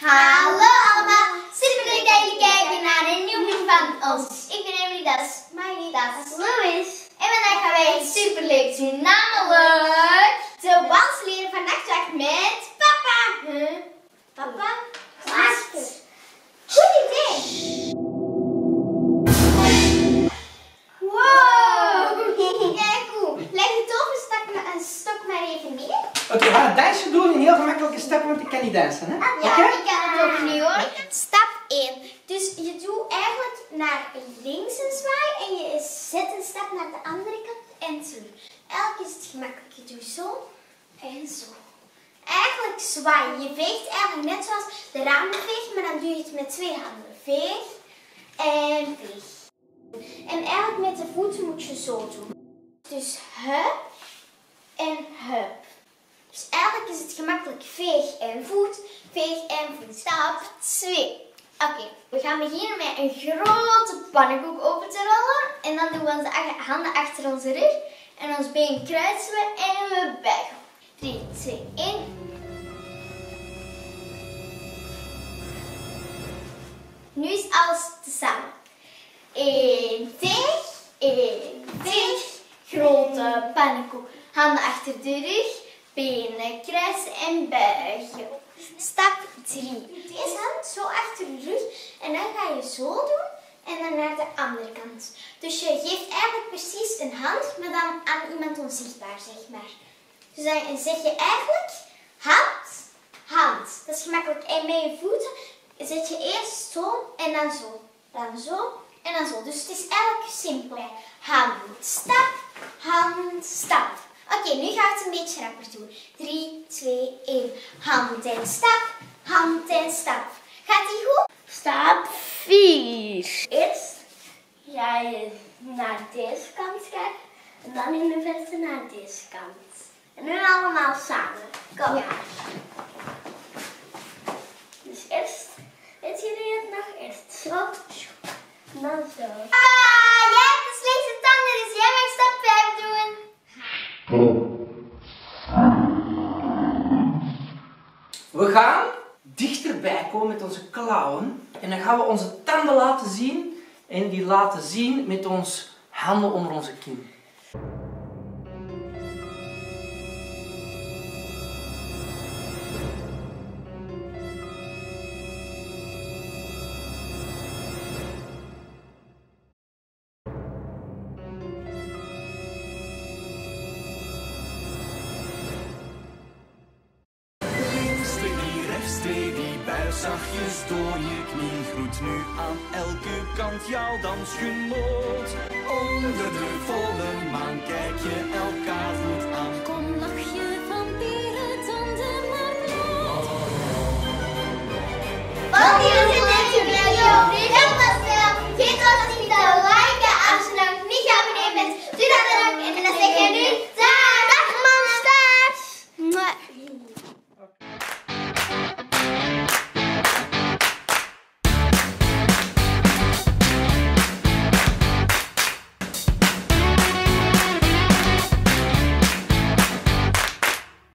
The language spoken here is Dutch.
Hallo allemaal, super leuk dat je kijkt naar een nieuwe video van ons. Ik ben Emily, dat is Miley, is Louis. En vandaag gaan wij super leuk, namelijk de wals leren van nachtwacht met papa. Papa? Klaas. Goed idee! Wow, kijk hoe. Leg een stok maar even neer. Oké, okay, we gaan het dansje doen heel gemakkelijke stappen, want ik kan niet dansen. Hè? Ja, Oké? ik kan het ook niet hoor. Stap 1. Dus je doet eigenlijk naar links een zwaai en je zet een stap naar de andere kant en terug. Eigenlijk is het gemakkelijk. Je doet zo en zo. Eigenlijk zwaaien. Je veegt eigenlijk net zoals de ramen veegt, maar dan doe je het met twee handen. Veeg en veeg. En eigenlijk met de voeten moet je zo doen. Dus hup en hup. Dus eigenlijk is het gemakkelijk veeg en voet, veeg en voet. Stap 2. Oké, we gaan beginnen met een grote pannenkoek open te rollen. En dan doen we onze handen achter onze rug. En ons been kruisen we en we buigen. 3, 2, 1. Nu is alles tezamen. 1 veeg, 1 veeg. Grote pannenkoek. Handen achter de rug, benen kruisen en buigen. Stap 3. Deze hand zo achter de rug en dan ga je zo doen en dan naar de andere kant. Dus je geeft eigenlijk precies een hand, maar dan aan iemand onzichtbaar, zeg maar. Dus dan zeg je eigenlijk hand, hand. Dat is gemakkelijk. En met je voeten zet je eerst zo en dan zo. Dan zo en dan zo. Dus het is eigenlijk simpel. Hand, stap, hand, stap. Oké, nu gaat het een beetje rapper doen. 3, 2, 1. Hand en stap, hand en stap. Gaat die goed? Stap 4. Eerst ga je naar deze kant kijken en dan in de verte naar deze kant. En nu allemaal samen. Kom. Ja. Dus eerst, weet jullie het nog? Eerst zo, en dan zo. Ah, jij hebt de slechtste tanden, dus jij mag stap 5 doen. We gaan dichterbij komen met onze klauwen. En dan gaan we onze tanden laten zien. En die laten zien met ons handen onder onze kin. Zachtjes door je knie. Groet nu aan elke kant jouw dansgenoot. Onder de volle maan kijk je elkaar goed aan. Kom lach je